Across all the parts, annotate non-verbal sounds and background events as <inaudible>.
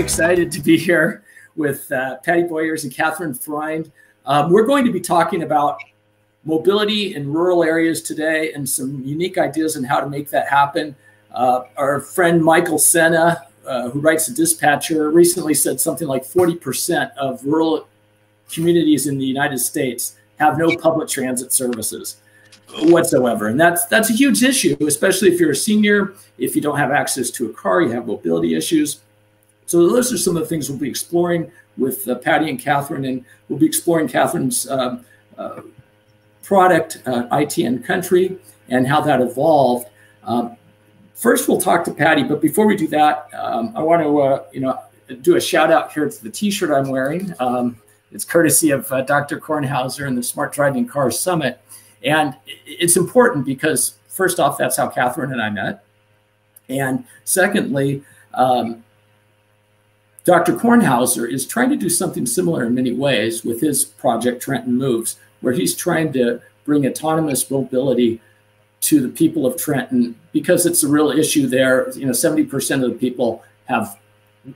excited to be here with uh, Patty Boyers and Katherine Freund. Um, we're going to be talking about mobility in rural areas today and some unique ideas on how to make that happen. Uh, our friend Michael Sena, uh, who writes the Dispatcher, recently said something like 40% of rural communities in the United States have no public transit services whatsoever. And that's that's a huge issue, especially if you're a senior, if you don't have access to a car, you have mobility issues. So those are some of the things we'll be exploring with uh, Patty and Katherine, and we'll be exploring Katherine's uh, uh, product, uh, ITN Country, and how that evolved. Um, first, we'll talk to Patty, but before we do that, um, I want to uh, you know do a shout out here to the T-shirt I'm wearing. Um, it's courtesy of uh, Dr. Kornhauser and the Smart Driving Cars Summit. And it's important because, first off, that's how Katherine and I met. And secondly, um, Dr. Kornhauser is trying to do something similar in many ways with his project Trenton Moves, where he's trying to bring autonomous mobility to the people of Trenton because it's a real issue there. You know, 70% of the people have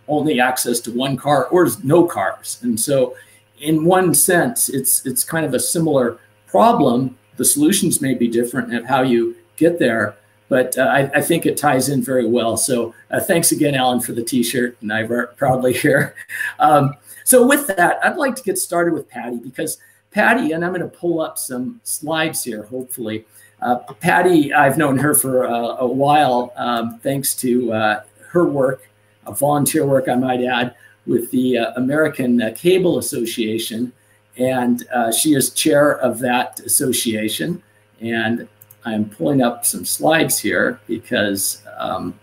only access to one car or no cars. And so in one sense, it's it's kind of a similar problem, the solutions may be different of how you get there, but uh, I, I, think it ties in very well. So uh, thanks again, Alan, for the T-shirt, and I wear it proudly here. <laughs> Um, so with that, I'd like to get started with Patty because Patty, and I'm going to pull up some slides here, hopefully. Uh, Patty, I've known her for uh, a while, um, thanks to uh, her work, volunteer work, I might add, with the uh, American Cable Association and she is chair of that association. And I'm pulling up some slides here because um,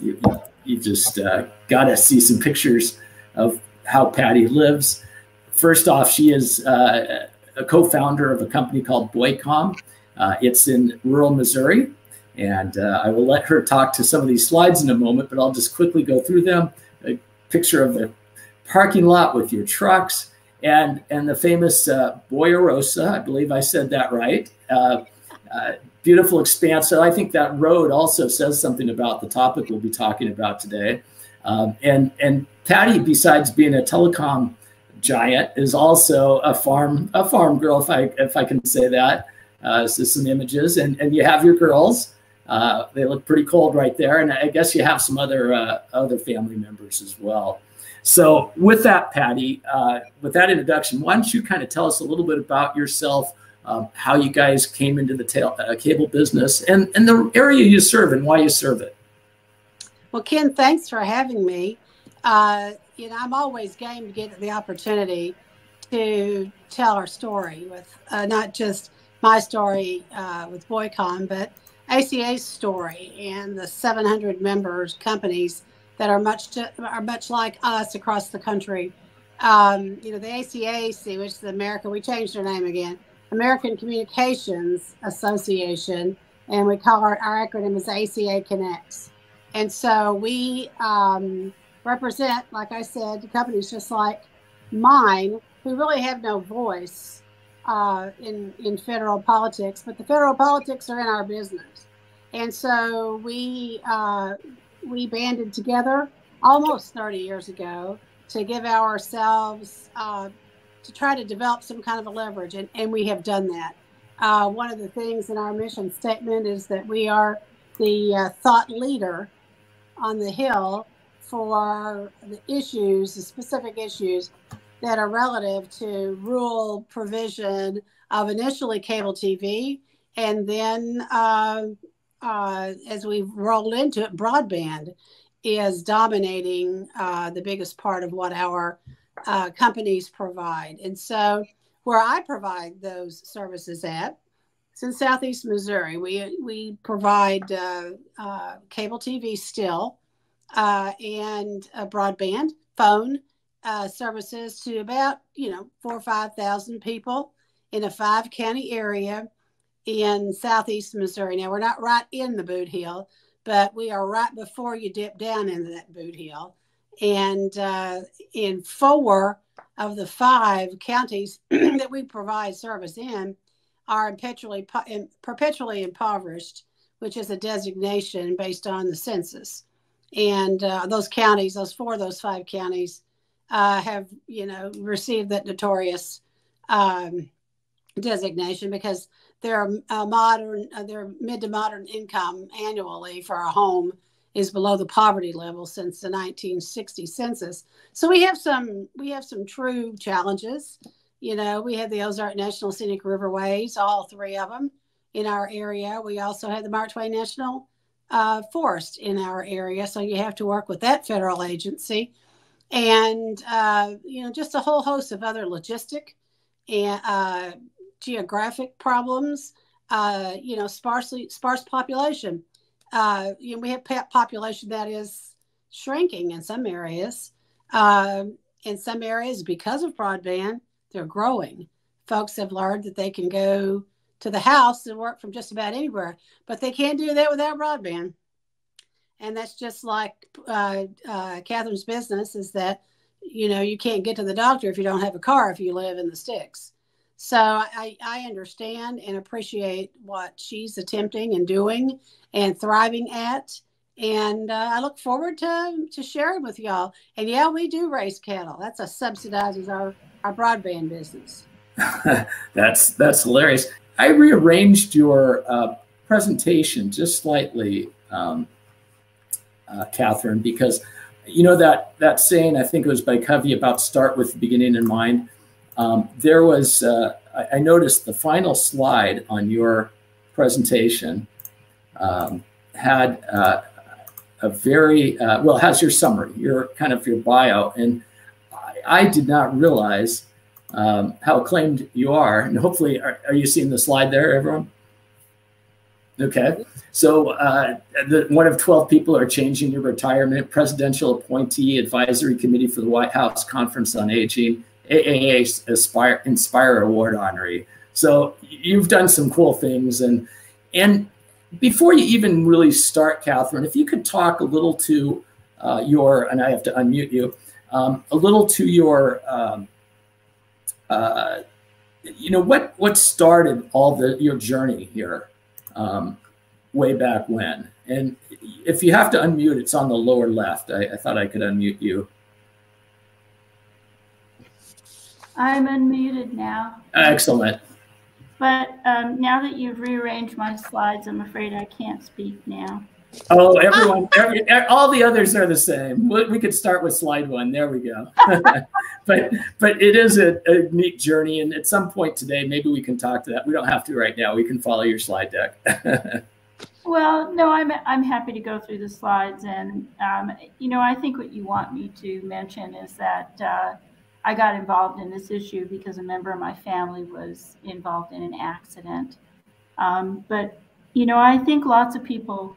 you, you, just uh, got to see some pictures of how Patty lives. First off, she is uh, a co-founder of a company called Boycom. Uh, it's in rural Missouri. And uh, I will let her talk to some of these slides in a moment, but I'll just quickly go through them. A picture of the parking lot with your trucks, and and the famous uh, Boyarosa, I believe I said that right. Uh, uh, beautiful expanse. So I think that road also says something about the topic we'll be talking about today. Um, and and Patty, besides being a telecom giant, is also a farm a farm girl, if I if I can say that. Uh, so some images, and and you have your girls. Uh, they look pretty cold right there, and I guess you have some other uh, other family members as well. So, with that, Patty, uh, with that introduction, why don't you kind of tell us a little bit about yourself, um, how you guys came into the tail, uh, cable business, and, and the area you serve and why you serve it? Well, Ken, thanks for having me. Uh, you know, I'm always game to get the opportunity to tell our story with uh, not just my story uh, with Boycom, but ACA's story and the 700 members companies that are much to, are much like us across the country. Um, you know, the ACAC, which is America, we changed our name again, American Communications Association, and we call our, our acronym is ACA Connects. And so we um, represent, like I said, companies just like mine who really have no voice uh, in in federal politics, but the federal politics are in our business. And so we uh, we banded together almost 30 years ago to give ourselves uh, to try to develop some kind of a leverage, and, and we have done that. Uh, one of the things in our mission statement is that we are the uh, thought leader on the Hill for the issues, the specific issues that are relative to rural provision of initially cable TV and then uh, uh, as we've rolled into it, broadband is dominating uh, the biggest part of what our uh, companies provide. And so, where I provide those services at, it's in Southeast Missouri. We we provide uh, uh, cable TV still uh, and broadband phone services to about you know four or five thousand people in a five county area in southeast Missouri. Now, we're not right in the Bootheel, but we are right before you dip down into that Bootheel. And uh, in four of the five counties <clears throat> that we provide service in are perpetually, perpetually impoverished, which is a designation based on the census. and uh, those counties, those four of those five counties, uh, have you know received that notorious um, designation because their uh, modern, uh, their mid to modern income annually for a home is below the poverty level since the 1960 census. So we have some we have some true challenges. You know, we have the Ozark National Scenic Riverways, all three of them in our area. We also have the Mark Twain National uh, Forest in our area, so you have to work with that federal agency, and uh, you know, just a whole host of other logistic and uh, geographic problems. Uh, you know, sparsely sparse population uh, you know, we have pet population that is shrinking in some areas. Uh, in some areas, because of broadband, they're growing. Folks have learned that they can go to the house and work from just about anywhere, but they can't do that without broadband. And that's just like uh, uh, Katherine's business is that, you know, you can't get to the doctor if you don't have a car if you live in the sticks. So I, I understand and appreciate what she's attempting and doing and thriving at. And uh, I look forward to, to sharing with y'all. And yeah, we do raise cattle. That's a subsidizes our, our broadband business. <laughs> that's that's hilarious. I rearranged your uh, presentation just slightly, um, uh, Katherine, because you know that that saying I think it was by Covey about start with the beginning in mind. Um, there was, uh, I, noticed the final slide on your presentation um, had uh, a very, uh, well, has your summary, your kind of your bio. And I, I did not realize um, how acclaimed you are. And hopefully, are, are, you seeing the slide there, everyone? Okay. So uh, the, one of 12 people are changing your retirement, presidential appointee, advisory committee for the White House Conference on Aging, AAA Aspire, Inspire Award honoree. So you've done some cool things. And, and before you even really start, Katherine, if you could talk a little to uh, your, and I have to unmute you, um, a little to your, um, uh, you know, what what started all the your journey here, um, way back when? And if you have to unmute, it's on the lower left. I, I thought I could unmute you. I'm unmuted now. Excellent. But um, now that you've rearranged my slides, I'm afraid I can't speak now. Oh, everyone, every, all the others are the same. We, we could start with slide one. There we go. <laughs> but but it is a, a, neat journey, and at some point today, maybe we can talk to that. We don't have to right now. We can follow your slide deck. <laughs> well, no, I'm I'm happy to go through the slides, and um, you know, I think what you want me to mention is that. Uh, I got involved in this issue because a member of my family was involved in an accident. Um, but, you know, I think lots of people,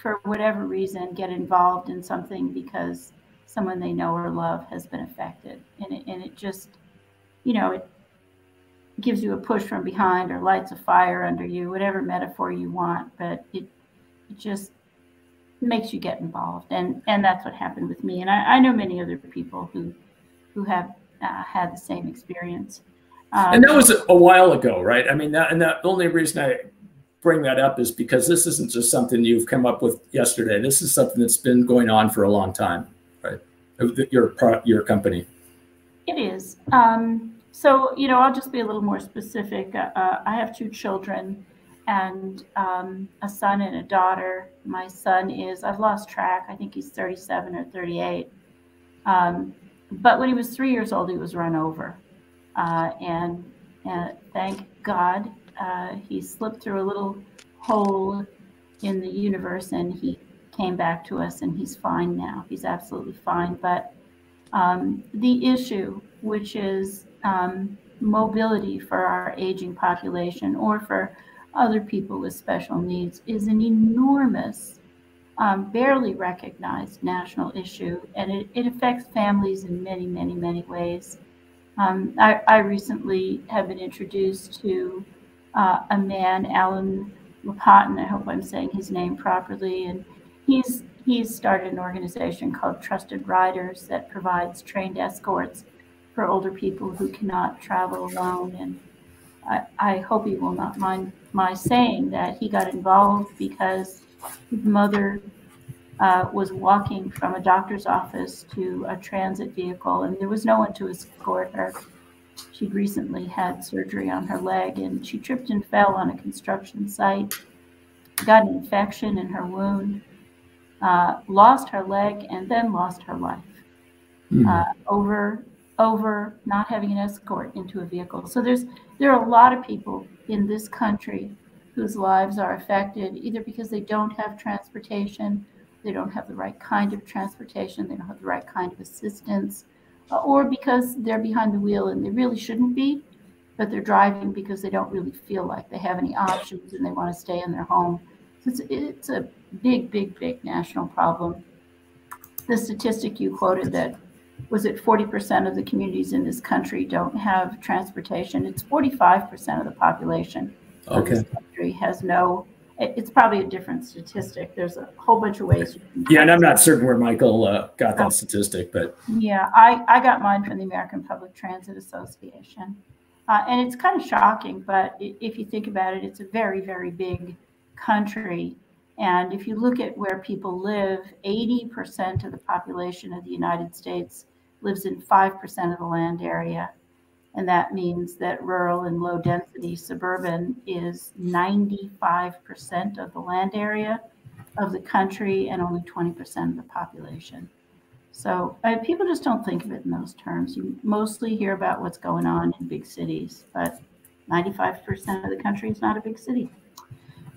for whatever reason, get involved in something because someone they know or love has been affected. And it, and it just, you know, it gives you a push from behind or lights a fire under you, whatever metaphor you want. But it, it just makes you get involved. And, and that's what happened with me. And I, I know many other people who who have uh, had the same experience. Um, and that was a while ago, right? I mean, that, and the only reason I bring that up is because this isn't just something you've come up with yesterday. This is something that's been going on for a long time, right? Your your company. It is. Um, so you know, I'll just be a little more specific. Uh, uh, I have two children, and um, a son and a daughter. My son is I've lost track. I think he's 37 or 38. Um, but when he was three years old, he was run over. Uh, and, and thank God uh, he slipped through a little hole in the universe and he came back to us and he's fine now. He's absolutely fine. But um, the issue, which is um, mobility for our aging population or for other people with special needs, is an enormous um, barely recognized national issue, and it, it affects families in many, many, many ways. Um, I, I, recently have been introduced to uh, a man, Alan Lapotin. I hope I'm saying his name properly, and he's he's started an organization called Trusted Riders that provides trained escorts for older people who cannot travel alone. And I, I hope he will not mind my saying that he got involved because his mother uh, was walking from a doctor's office to a transit vehicle, and there was no one to escort her. She'd recently had surgery on her leg, and she tripped and fell on a construction site, got an infection in her wound, uh, lost her leg, and then lost her life mm-hmm. uh, over over not having an escort into a vehicle. So there's there are a lot of people in this country whose lives are affected either because they don't have transportation, they don't have the right kind of transportation, they don't have the right kind of assistance, uh, or because they're behind the wheel and they really shouldn't be, but they're driving because they don't really feel like they have any options and they want to stay in their home. So it's, it's a big, big, big national problem. The statistic you quoted that was it 40% of the communities in this country don't have transportation. It's 45% of the population okay. this country has no. It's probably a different statistic. There's a whole bunch of ways. yeah, and I'm not certain where Michael uh, got that statistic, but yeah, I, I got mine from the American Public Transit Association, uh, and it's kind of shocking. But if you think about it, it's a very very big country, and if you look at where people live, 80% of the population of the United States lives in 5% of the land area. And that means that rural and low density suburban is 95% of the land area of the country and only 20% of the population. So people just don't think of it in those terms. You mostly hear about what's going on in big cities, but 95% of the country is not a big city.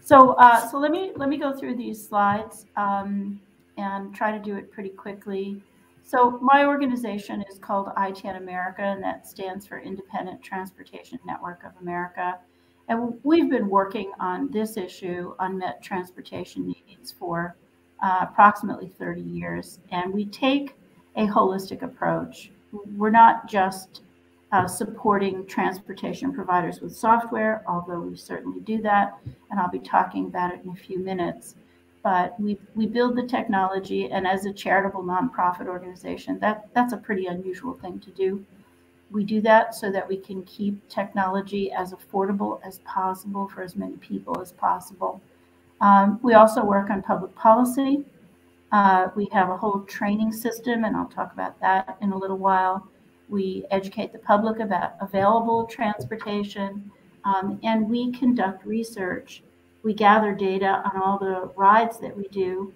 So, uh, so let me let me go through these slides um, and try to do it pretty quickly. So my organization is called ITN America, and that stands for Independent Transportation Network of America. And we've been working on this issue, unmet transportation needs, for uh, approximately 30 years. And we take a holistic approach. We're not just uh, supporting transportation providers with software, although we certainly do that. And I'll be talking about it in a few minutes. But we, we build the technology, and as a charitable nonprofit organization, that, that's a pretty unusual thing to do. We do that so that we can keep technology as affordable as possible for as many people as possible. Um, we also work on public policy. Uh, we have a whole training system, and I'll talk about that in a little while. We educate the public about available transportation, um, and we conduct research. We gather data on all the rides that we do,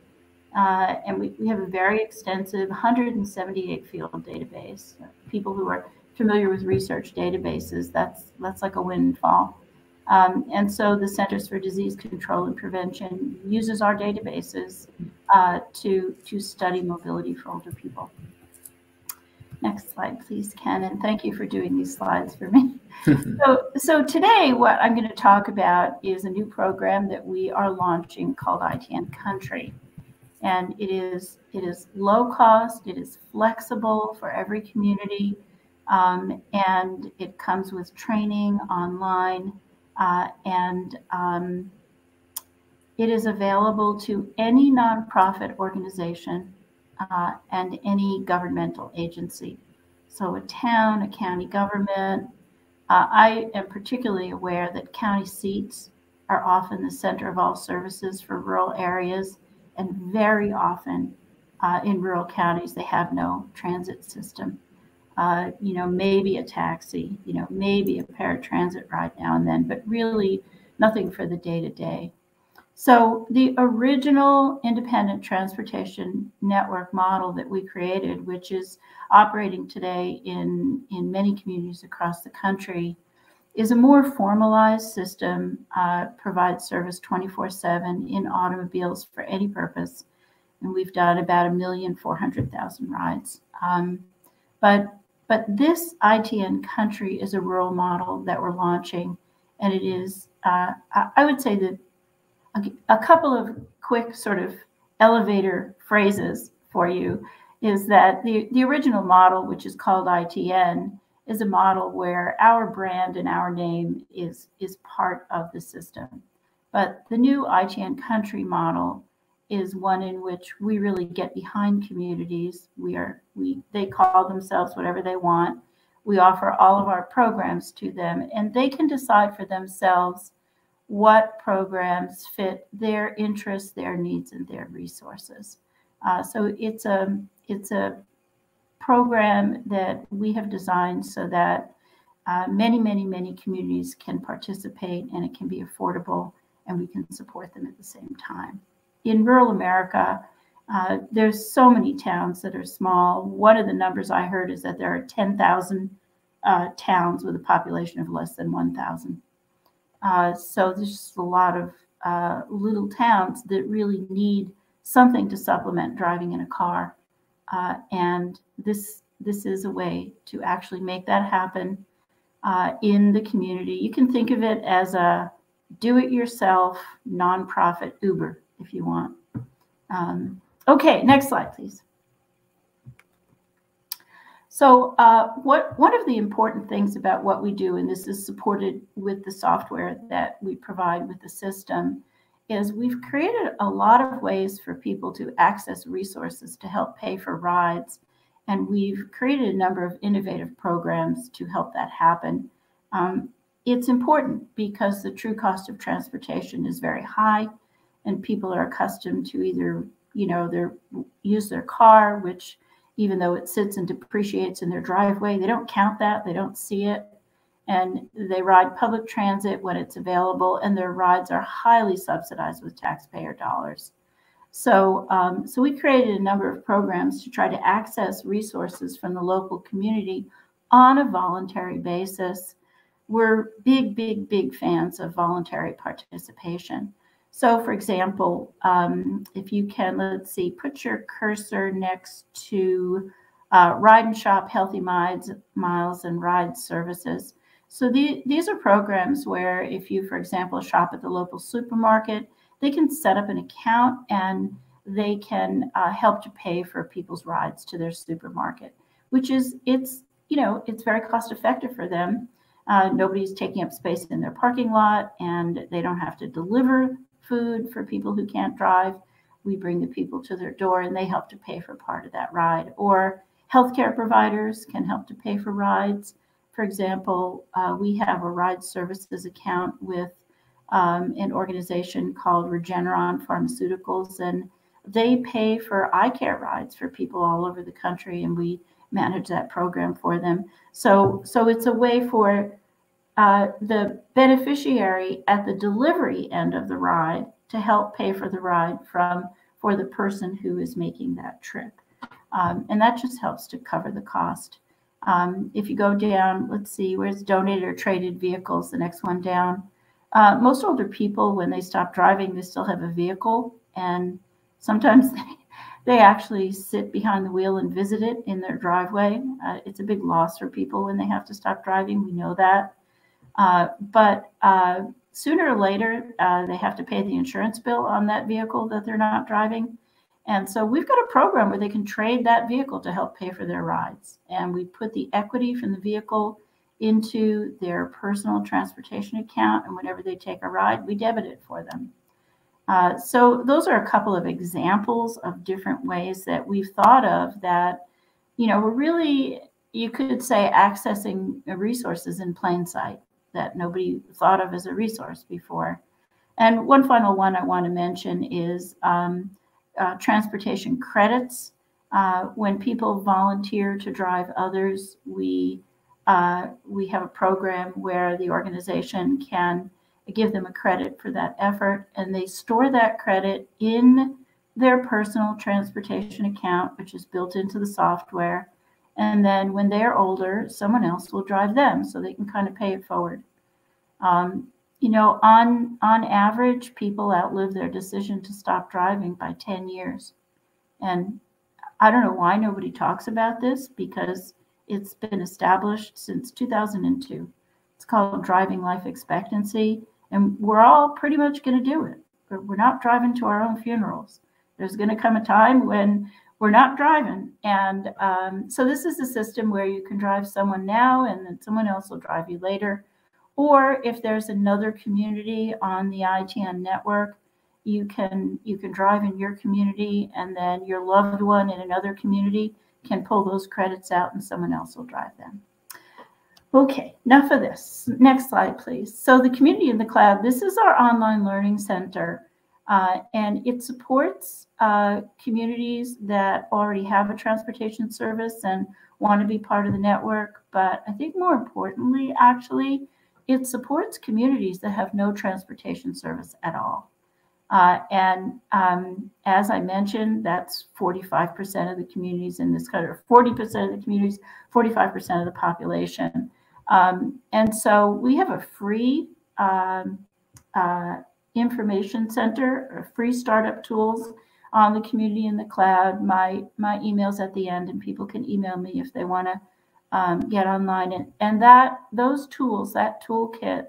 uh, and we, we have a very extensive 178 field database. People who are familiar with research databases, that's that's like a windfall. Um, and so the Centers for Disease Control and Prevention uses our databases uh, to to study mobility for older people. Next slide, please, Ken, and thank you for doing these slides for me. <laughs> so, so today, what I'm going to talk about is a new program that we are launching called ITN Country, and it is it is low cost, it is flexible for every community, um, and it comes with training online, uh, and um, it is available to any nonprofit organization uh, and any governmental agency. So, a town, a county government. Uh, I am particularly aware that county seats are often the center of all services for rural areas, and very often uh, in rural counties, they have no transit system. Uh, you know, maybe a taxi, you know, maybe a paratransit ride now and then, but really nothing for the day to day. So the original independent transportation network model that we created, which is operating today in, in many communities across the country, is a more formalized system, uh, provides service 24 7 in automobiles for any purpose. And we've done about a million four hundred thousand rides. Um, but but this ITN country is a rural model that we're launching, and it is uh, I would say that a, a couple of quick sort of elevator phrases for you is that the, the original model, which is called ITN, is a model where our brand and our name is, is part of the system. But the new ITN country model is one in which we really get behind communities. We are we they call themselves whatever they want. We offer all of our programs to them and they can decide for themselves what programs fit their interests, their needs, and their resources. Uh, so it's a it's a program that we have designed so that uh, many, many, many communities can participate and it can be affordable and we can support them at the same time. In rural America, uh, there's so many towns that are small. One of the numbers I heard is that there are 10,000 uh, towns with a population of less than 1,000. Uh, so there's just a lot of uh, little towns that really need something to supplement driving in a car. Uh, and this this is a way to actually make that happen uh, in the community. You can think of it as a do-it-yourself nonprofit Uber, if you want. Um, okay, next slide, please. So, uh, what one of the important things about what we do, and this is supported with the software that we provide with the system, is we've created a lot of ways for people to access resources to help pay for rides. And we've created a number of innovative programs to help that happen. Um, it's important because the true cost of transportation is very high and people are accustomed to either, you know, their use their car, which even though it sits and depreciates in their driveway, they don't count that, they don't see it and they ride public transit when it's available, and their rides are highly subsidized with taxpayer dollars. So, um, so we created a number of programs to try to access resources from the local community on a voluntary basis. We're big, big, big fans of voluntary participation. So, for example, um, if you can, let's see, put your cursor next to uh, Ride and Shop Healthy Miles, Miles and Ride Services. So the, these are programs where if you, for example, shop at the local supermarket, they can set up an account and they can uh, help to pay for people's rides to their supermarket, which is it's you know it's very cost effective for them. Uh, nobody's taking up space in their parking lot, and they don't have to deliver food for people who can't drive. We bring the people to their door, and they help to pay for part of that ride. Or healthcare providers can help to pay for rides. For example, uh, we have a ride services account with um, an organization called Regeneron Pharmaceuticals, and they pay for eye care rides for people all over the country, and we manage that program for them. So, so it's a way for uh, the beneficiary at the delivery end of the ride to help pay for the ride from for the person who is making that trip, um, and that just helps to cover the cost. Um, if you go down, let's see, where's donated or traded vehicles, the next one down. Uh, most older people, when they stop driving, they still have a vehicle. And sometimes they, <laughs> they actually sit behind the wheel and visit it in their driveway. Uh, it's a big loss for people when they have to stop driving. We know that. Uh, but uh, sooner or later, uh, they have to pay the insurance bill on that vehicle that they're not driving. And so we've got a program where they can trade that vehicle to help pay for their rides. And we put the equity from the vehicle into their personal transportation account. And whenever they take a ride, we debit it for them. Uh, so those are a couple of examples of different ways that we've thought of that, you know, we're really, you could say, accessing resources in plain sight that nobody thought of as a resource before. And one final one I want to mention is um, uh, transportation credits. Uh, when people volunteer to drive others, we uh, we have a program where the organization can give them a credit for that effort, and they store that credit in their personal transportation account, which is built into the software. And then when they're older, someone else will drive them, so they can kind of pay it forward. Um, you know, on on average, people outlive their decision to stop driving by 10 years. And I don't know why nobody talks about this because it's been established since 2002. It's called driving life expectancy, and we're all pretty much going to do it. But we're not driving to our own funerals. There's going to come a time when we're not driving, and um, so this is a system where you can drive someone now, and then someone else will drive you later or if there's another community on the ITN network, you can you can drive in your community and then your loved one in another community can pull those credits out and someone else will drive them. Okay, enough of this. Next slide, please. So the community in the cloud, this is our online learning center. Uh, and it supports uh, communities that already have a transportation service and want to be part of the network. But I think more importantly, actually, it supports communities that have no transportation service at all. Uh, and um, as I mentioned, that's 45% of the communities in this country, 40% of the communities, 45% of the population. Um, and so we have a free um, uh, information center, free startup tools on the community in the cloud. My my email's at the end, and people can email me if they want to um, get online. And, and that those tools, that toolkit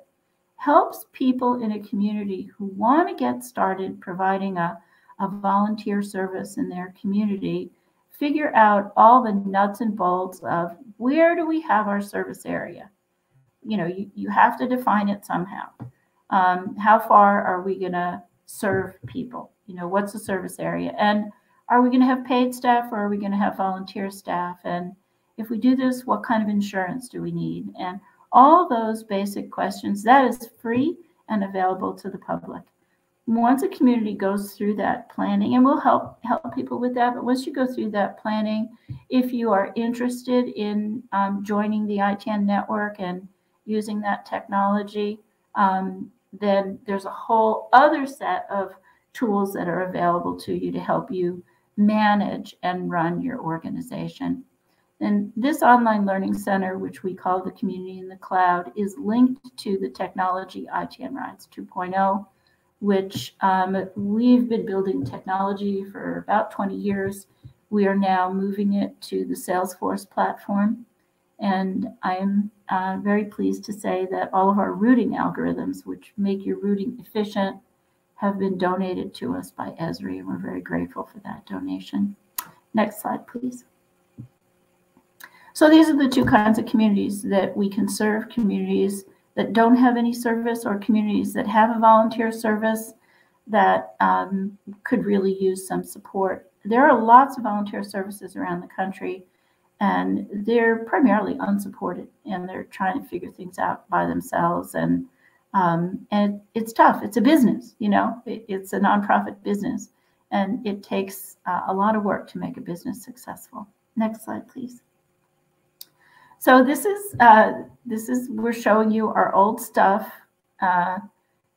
helps people in a community who want to get started providing a, a volunteer service in their community figure out all the nuts and bolts of where do we have our service area you know you, you have to define it somehow um, how far are we going to serve people you know what's the service area and are we going to have paid staff or are we going to have volunteer staff and if we do this what kind of insurance do we need and all those basic questions. That is free and available to the public. Once a community goes through that planning, and we'll help help people with that, but once you go through that planning, if you are interested in um, joining the ITN network and using that technology, um, then there's a whole other set of tools that are available to you to help you manage and run your organization. And this online learning center, which we call the community in the cloud, is linked to the technology ITN Rides 2.0, which um, we've been building technology for about 20 years. We are now moving it to the Salesforce platform. And I'm uh, very pleased to say that all of our routing algorithms, which make your routing efficient, have been donated to us by Esri, and we're very grateful for that donation. Next slide, please. So these are the two kinds of communities that we can serve, communities that don't have any service or communities that have a volunteer service that um, could really use some support. There are lots of volunteer services around the country and they're primarily unsupported and they're trying to figure things out by themselves. And um, and it's tough. It's a business you know? It, it's a nonprofit business and it takes uh, a lot of work to make a business successful. Next slide please. So this is uh, this is we're showing you our old stuff. Uh,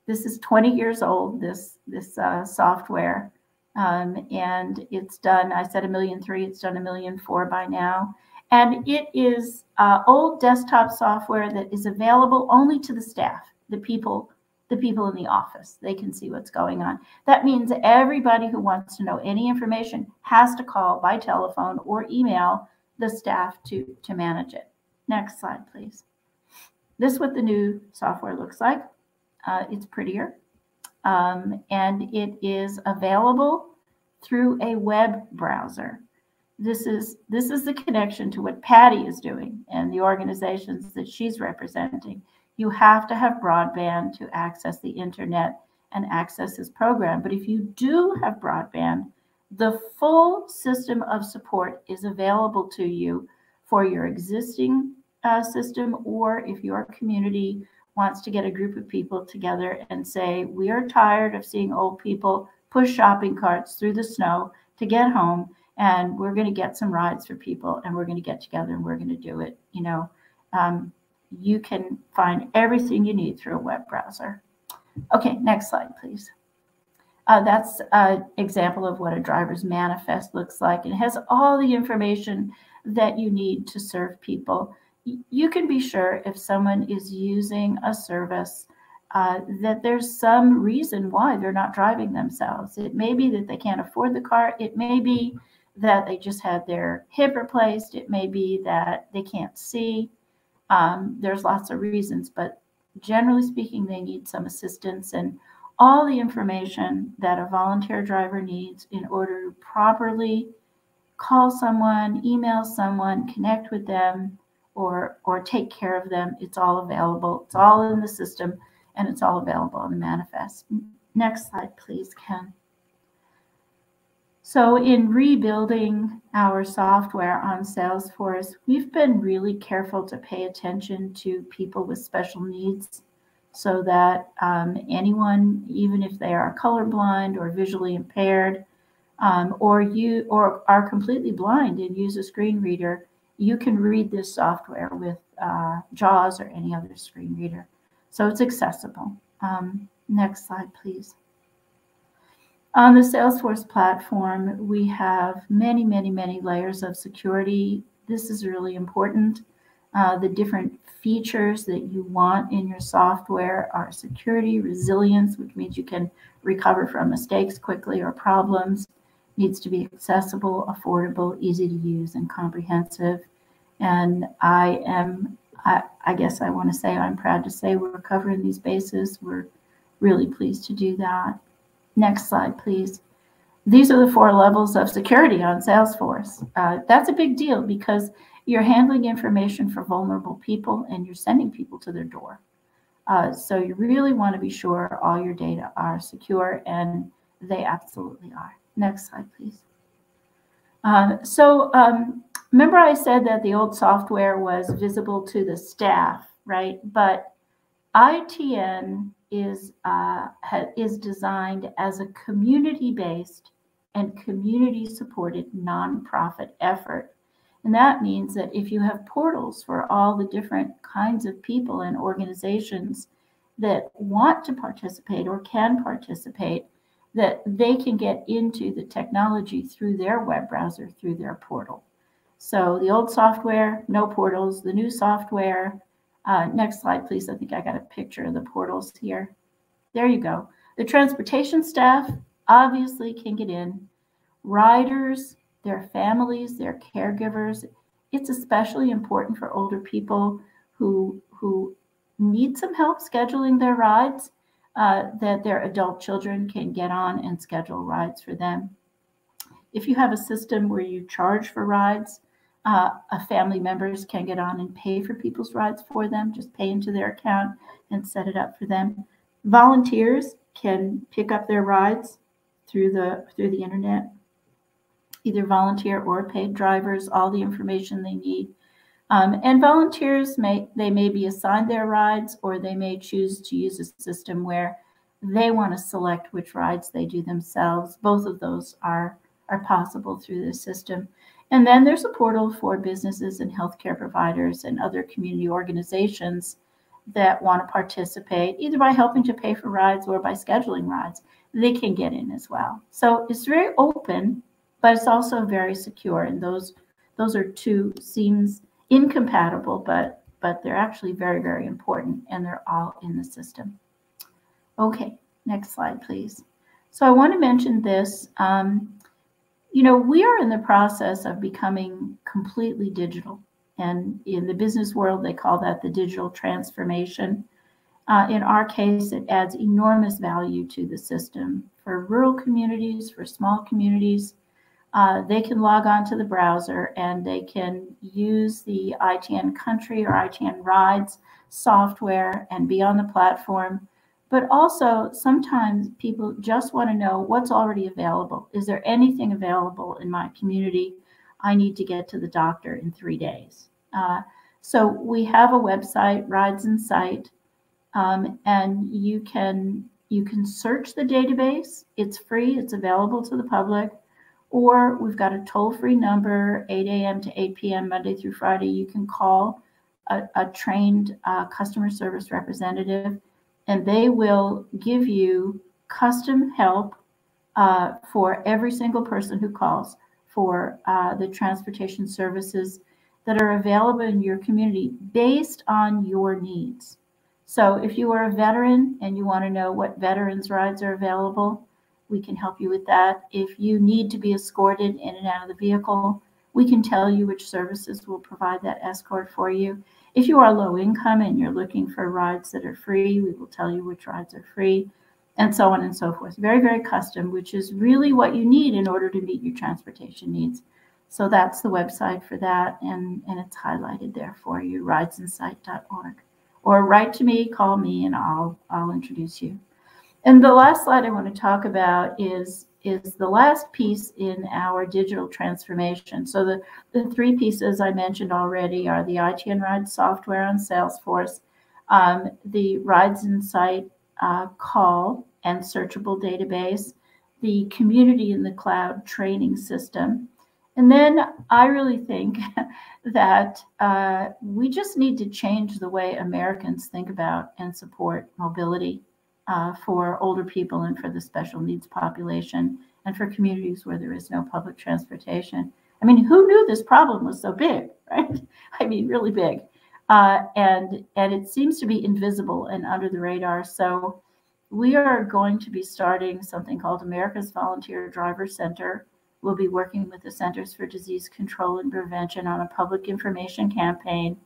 this is 20 years old. This this uh, software, um, and it's done. I said a million three. It's done a million four by now, and it is uh, old desktop software that is available only to the staff, the people the people in the office. They can see what's going on. That means everybody who wants to know any information has to call by telephone or email the staff to to manage it. Next slide, please. This is what the new software looks like. Uh, it's prettier. Um, and it is available through a web browser. This is this is the connection to what Patty is doing and the organizations that she's representing. You have to have broadband to access the internet and access this program. But if you do have broadband, the full system of support is available to you for your existing uh, system, or if your community wants to get a group of people together and say, We are tired of seeing old people push shopping carts through the snow to get home, and we're going to get some rides for people, and we're going to get together and we're going to do it. You know, um, you can find everything you need through a web browser. Okay, next slide, please. Uh, that's an example of what a driver's manifest looks like. It has all the information that you need to serve people you can be sure if someone is using a service uh, that there's some reason why they're not driving themselves. It may be that they can't afford the car. It may be that they just had their hip replaced. It may be that they can't see. Um, there's lots of reasons, but generally speaking, they need some assistance and all the information that a volunteer driver needs in order to properly call someone, email someone, connect with them, or or take care of them. It's all available. It's all in the system, and it's all available on the manifest. Next slide, please, Ken. So in rebuilding our software on Salesforce, we've been really careful to pay attention to people with special needs. so that um, anyone, even if they are colorblind or visually impaired, um, or you or are completely blind and use a screen reader, you can read this software with uh, JAWS or any other screen reader. So it's accessible. Um, next slide, please. On the Salesforce platform, we have many, many, many layers of security. This is really important. Uh, the different features that you want in your software are security, resilience, which means you can recover from mistakes quickly or problems, needs to be accessible, affordable, easy to use, and comprehensive. And I am, I, I guess I want to say, I'm proud to say we're covering these bases. We're really pleased to do that. Next slide, please. These are the four levels of security on Salesforce. Uh, that's a big deal because you're handling information for vulnerable people and you're sending people to their door. Uh, so you really want to be sure all your data are secure, and they absolutely are. Next slide, please. Uh, so um, remember I said that the old software was visible to the staff, right? But ITN is, uh, is designed as a community-based and community-supported nonprofit effort. And that means that if you have portals for all the different kinds of people and organizations that want to participate or can participate, that they can get into the technology through their web browser, through their portal. So the old software, no portals, the new software, uh, next slide, please. I think I got a picture of the portals here. There you go. The transportation staff obviously can get in. Riders, their families, their caregivers. It's especially important for older people who, who need some help scheduling their rides, uh, that their adult children can get on and schedule rides for them. If you have a system where you charge for rides, uh, family members can get on and pay for people's rides for them, just pay into their account and set it up for them. Volunteers can pick up their rides through the through the internet. Either volunteer or paid drivers, all the information they need. Um, and volunteers may they may be assigned their rides or they may choose to use a system where they want to select which rides they do themselves. Both of those are are possible through the system. And then there's a portal for businesses and healthcare providers and other community organizations that want to participate, either by helping to pay for rides or by scheduling rides. They can get in as well. So it's very open, but it's also very secure. And those those are two seems incompatible, but but they're actually very, very important and they're all in the system. Okay, next slide, please. So I want to mention this. Um, you know, we are in the process of becoming completely digital. And in the business world, they call that the digital transformation. Uh, in our case, it adds enormous value to the system for rural communities, for small communities. Uh, they can log on to the browser and they can use the ITN Country or ITN Rides software and be on the platform but also, sometimes people just want to know what's already available. Is there anything available in my community? I need to get to the doctor in three days. Uh, so we have a website, Rides in Sight, um, and you can you can search the database. It's free. It's available to the public. Or we've got a toll-free number, 8 a.m. to 8 p.m. Monday through Friday. You can call a, a trained uh, customer service representative and they will give you custom help uh, for every single person who calls for uh, the transportation services that are available in your community based on your needs. So if you are a veteran and you want to know what veterans rides are available, we can help you with that. If you need to be escorted in and out of the vehicle, we can tell you which services will provide that escort for you. If you are low income and you're looking for rides that are free, we will tell you which rides are free and so on and so forth. Very, very custom, which is really what you need in order to meet your transportation needs. So that's the website for that, and, and it's highlighted there for you, ridesinsight.org. Or write to me, call me, and I'll, I'll introduce you. And the last slide I want to talk about is is the last piece in our digital transformation. So the, the three pieces I mentioned already are the ITN Ride software on Salesforce, um, the Rides in Sight uh, call and searchable database, the community in the cloud training system. And then I really think <laughs> that uh, we just need to change the way Americans think about and support mobility uh, for older people and for the special needs population and for communities where there is no public transportation. I mean, who knew this problem was so big, <laughs> right? I mean, really big. Uh, and and it seems to be invisible and under the radar. So we are going to be starting something called America's Volunteer Driver Center. We'll be working with the Centers for Disease Control and Prevention on a public information campaign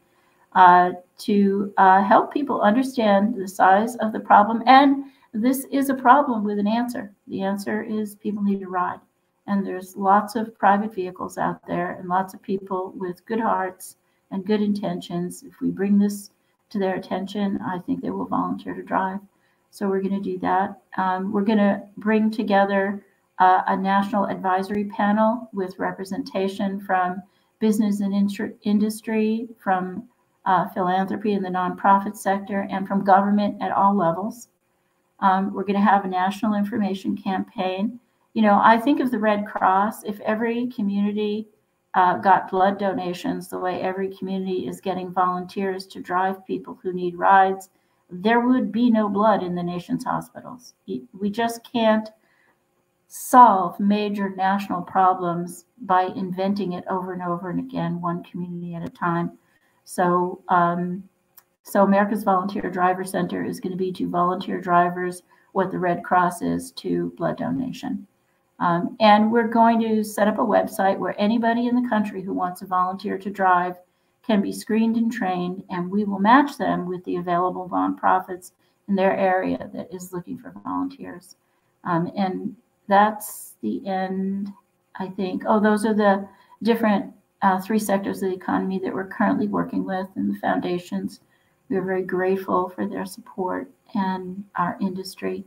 uh, to uh, help people understand the size of the problem. And this is a problem with an answer. The answer is people need a ride. And there's lots of private vehicles out there and lots of people with good hearts and good intentions. If we bring this to their attention, I think they will volunteer to drive. So we're going to do that. Um, we're going to bring together uh, a national advisory panel with representation from business and industry, from uh, philanthropy in the nonprofit sector, and from government at all levels. Um, we're going to have a national information campaign. You know, I think of the Red Cross, if every community uh, got blood donations the way every community is getting volunteers to drive people who need rides, there would be no blood in the nation's hospitals. We just can't solve major national problems by inventing it over and over and again, one community at a time. So, um, so America's Volunteer Driver Center is going to be to volunteer drivers what the Red Cross is to blood donation. Um, and we're going to set up a website where anybody in the country who wants to volunteer to drive can be screened and trained, and we will match them with the available nonprofits in their area that is looking for volunteers. Um, and that's the end, I think. Oh, those are the different uh, three sectors of the economy that we're currently working with and the foundations. We are very grateful for their support and our industry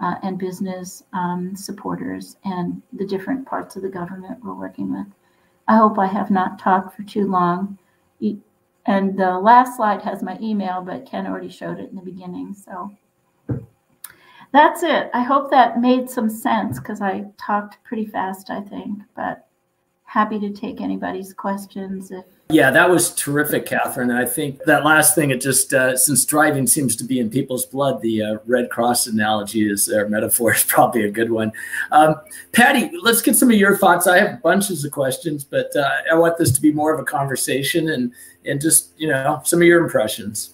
uh, and business um, supporters and the different parts of the government we're working with. I hope I have not talked for too long. And the last slide has my email, but Ken already showed it in the beginning. So that's it. I hope that made some sense because I talked pretty fast, I think, but happy to take anybody's questions if yeah, that was terrific, Katherine. I think that last thing, it just, uh, since driving seems to be in people's blood, the uh, Red Cross analogy is, or metaphor is <laughs> probably a good one. Um, Patty, let's get some of your thoughts. I have bunches of questions, but uh, I want this to be more of a conversation and, and just, you know, some of your impressions.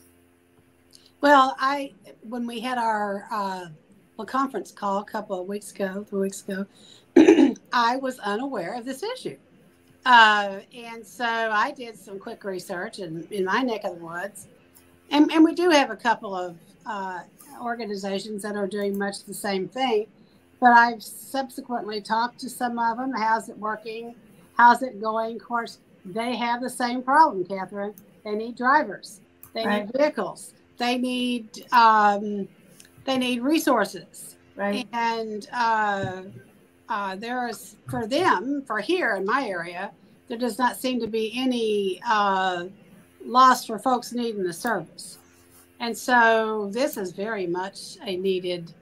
Well, I, when we had our uh, well, conference call a couple of weeks ago, three weeks ago, <clears throat> I was unaware of this issue. Uh, and so I did some quick research in, in my neck of the woods. And, and we do have a couple of uh, organizations that are doing much the same thing. But I've subsequently talked to some of them. How's it working? How's it going? Of course, they have the same problem, Katherine. They need drivers. They right. need vehicles. They need um, they need resources. Right. And uh, uh, there is for them for here in my area there does not seem to be any uh, loss for folks needing the service. And so this is very much a needed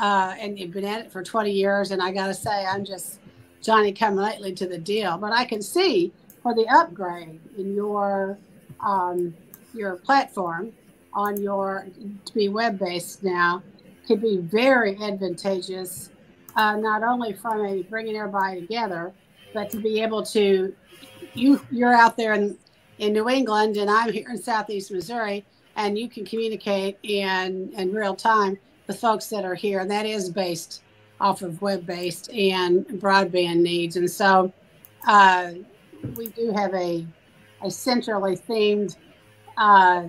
uh, and you've been at it for 20 years and i gotta say i'm just johnny come lately to the deal. But i can see for the upgrade in your um, your platform on your to be web based now could be very advantageous uh, not only from a bringing everybody together, but to be able to, you you're out there in, in New England and I'm here in Southeast Missouri, and you can communicate in in real time with folks that are here, and that is based off of web based and broadband needs, and so uh, we do have a a centrally themed uh,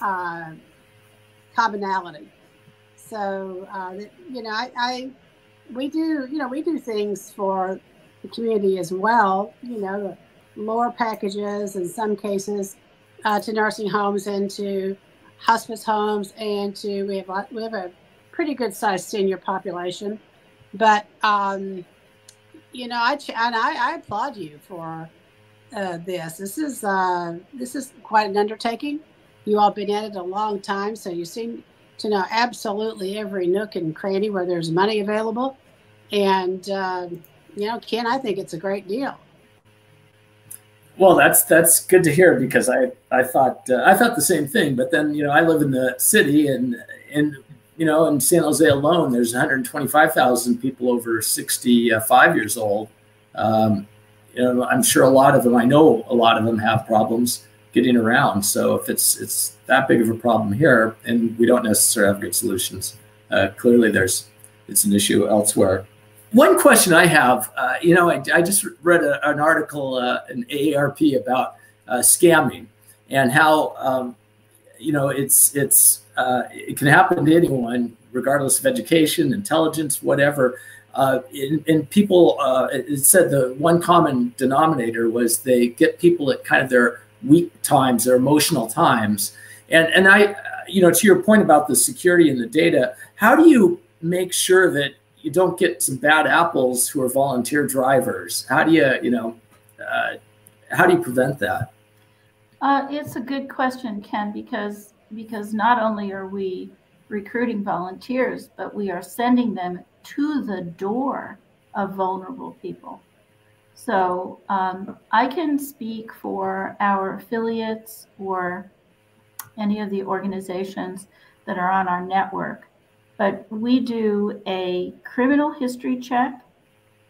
uh, commonality. So uh, you know, I, I we do, you know, we do things for the community as well. You know, lower packages in some cases uh, to nursing homes and to hospice homes, and to we have we have a pretty good sized senior population. But um, you know, I and I, I applaud you for uh, this. This is uh, this is quite an undertaking, You all been at it a long time, so you seem to know absolutely every nook and cranny where there's money available. And uh, you know, Ken, I think it's a great deal. Well, that's that's good to hear because I I thought uh, I thought the same thing, but then you know I live in the city and and you know in San Jose alone there's 125,000 people over 65 years old. Um, you know I'm sure a lot of them I know a lot of them have problems getting around. So if it's it's that big of a problem here and we don't necessarily have good solutions, uh, clearly there's it's an issue elsewhere. One question I have, uh, you know, I, I just read a, an article uh, in AARP about uh, scamming and how, um, you know, it's it's uh, it can happen to anyone, regardless of education, intelligence, whatever. Uh, and, people, uh, it said the one common denominator was they get people at kind of their weak times, their emotional times. And and I, you know, to your point about the security and the data, how do you make sure that you don't get some bad apples who are volunteer drivers? How do you, you know, uh, how do you prevent that? Uh, it's a good question, Ken, because because not only are we recruiting volunteers, but we are sending them to the door of vulnerable people. So um, I can speak for our affiliates or any of the organizations that are on our network but we do a criminal history check,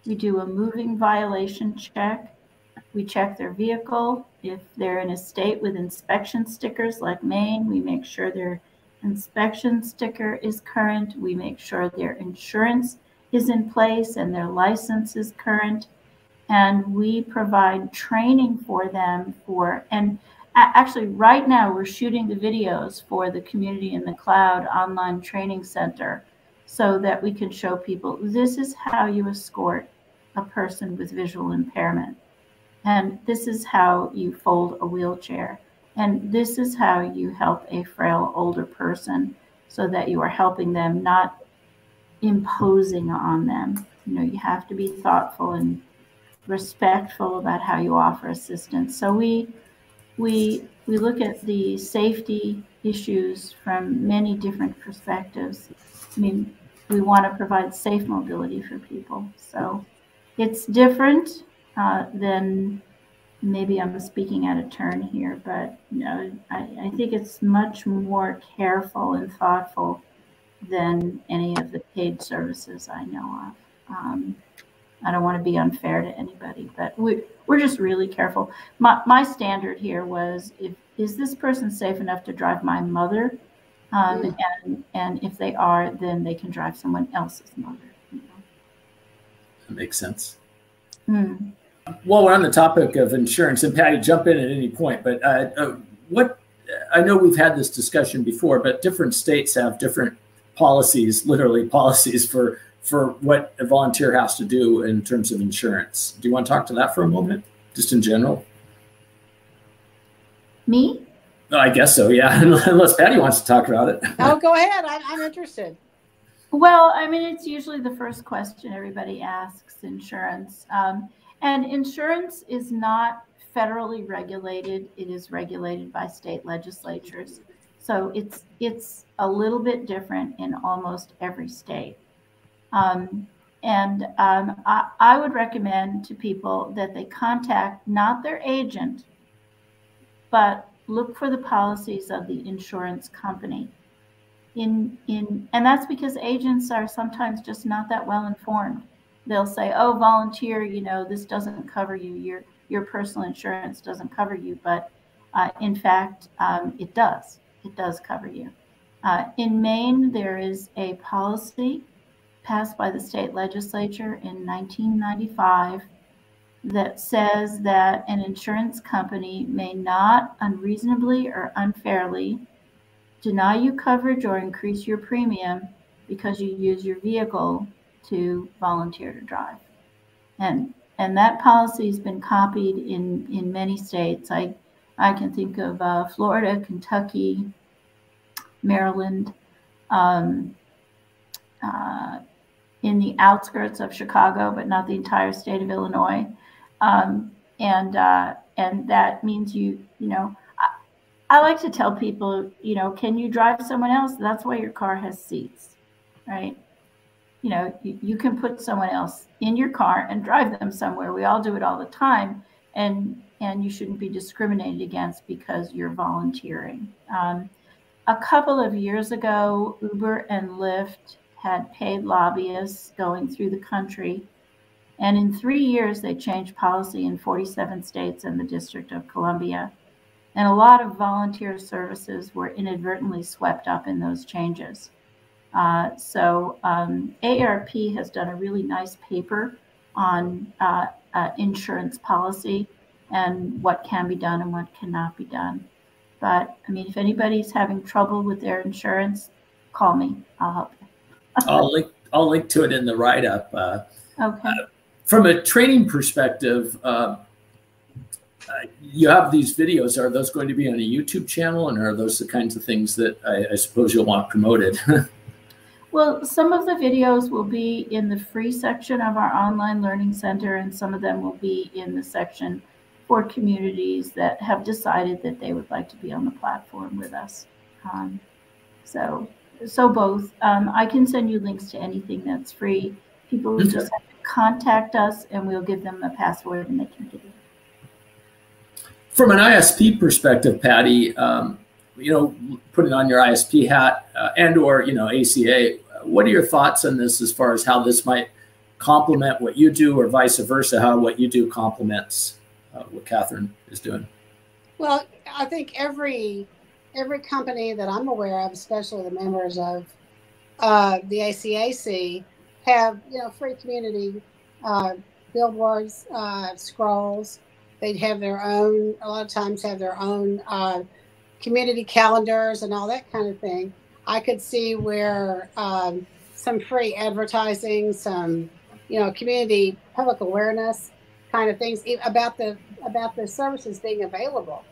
we do a moving violation check, we check their vehicle. If they're in a state with inspection stickers like Maine, we make sure their inspection sticker is current. We make sure their insurance is in place and their license is current. And we provide training for them for, and actually right now we're shooting the videos for the community in the cloud online training center so that we can show people this is how you escort a person with visual impairment. And this is how you fold a wheelchair. And this is how you help a frail older person so that you are helping them not imposing on them. You know you have to be thoughtful and respectful about how you offer assistance. So we we we look at the safety issues from many different perspectives. I mean, we want to provide safe mobility for people. So it's different uh, than maybe I'm speaking out of turn here, but you know, I, I think it's much more careful and thoughtful than any of the paid services I know of. Um, I don't want to be unfair to anybody, but we, we're just really careful. My, my standard here was if is this person safe enough to drive my mother? Um, mm. and, and if they are, then they can drive someone else's mother. You know? That makes sense. Mm. While we're on the topic of insurance, and Patty, jump in at any point, but uh, uh, what I know we've had this discussion before, but different states have different policies, literally policies for for what a volunteer has to do in terms of insurance. Do you want to talk to that for a moment, just in general? Me? I guess so, yeah. <laughs> Unless Patty wants to talk about it. Oh, go ahead. I, I'm interested. Well, I mean, it's usually the first question everybody asks insurance. Um, and insurance is not federally regulated, it is regulated by state legislatures. So it's it's a little bit different in almost every state. Um, and um, I, I would recommend to people that they contact not their agent, but look for the policies of the insurance company. In, in, and that's because agents are sometimes just not that well informed. They'll say, "Oh, volunteer, you know, this doesn't cover you. Your your personal insurance doesn't cover you." But uh, in fact, um, it does. It does cover you. Uh, in Maine, there is a policy passed by the state legislature in 1995 that says that an insurance company may not unreasonably or unfairly deny you coverage or increase your premium because you use your vehicle to volunteer to drive. And and that policy has been copied in in many states. I I can think of uh, Florida, Kentucky, Maryland, um, uh, in the outskirts of Chicago, but not the entire state of Illinois. Um, and uh, and that means you you know I like to tell people, you know, can you drive someone else? That's why your car has seats, right? You know, you, you can put someone else in your car and drive them somewhere. We all do it all the time, and and you shouldn't be discriminated against because you're volunteering. Um, a couple of years ago, Uber and Lyft had paid lobbyists going through the country. And in three years, they changed policy in 47 states and the District of Columbia. And a lot of volunteer services were inadvertently swept up in those changes. Uh, so um, AARP has done a really nice paper on uh, uh, insurance policy and what can be done and what cannot be done. But I mean, if anybody's having trouble with their insurance, call me. I'll help you. I'll link. I'll link to it in the write up. Uh, okay. Uh, from a training perspective, uh, uh, you have these videos. Are those going to be on a YouTube channel, and are those the kinds of things that I, I suppose you'll want promoted? <laughs> well, some of the videos will be in the free section of our online learning center, and some of them will be in the section for communities that have decided that they would like to be on the platform with us. Um, so, so both. Um, I can send you links to anything that's free. People will just have to contact us, and we'll give them a password, and they can get it. From an ISP perspective, Patty, um, you know, putting on your ISP hat uh, and or you know ACA, what are your thoughts on this as far as how this might complement what you do, or vice versa, how what you do complements uh, what Katherine is doing? Well, I think every every company that I'm aware of, especially the members of uh, the ACAC, have you know free community uh, billboards, uh, scrolls. They'd have their own. A lot of times, have their own uh, community calendars and all that kind of thing. I could see where um, some free advertising, some you know community public awareness kind of things about the about the services being available.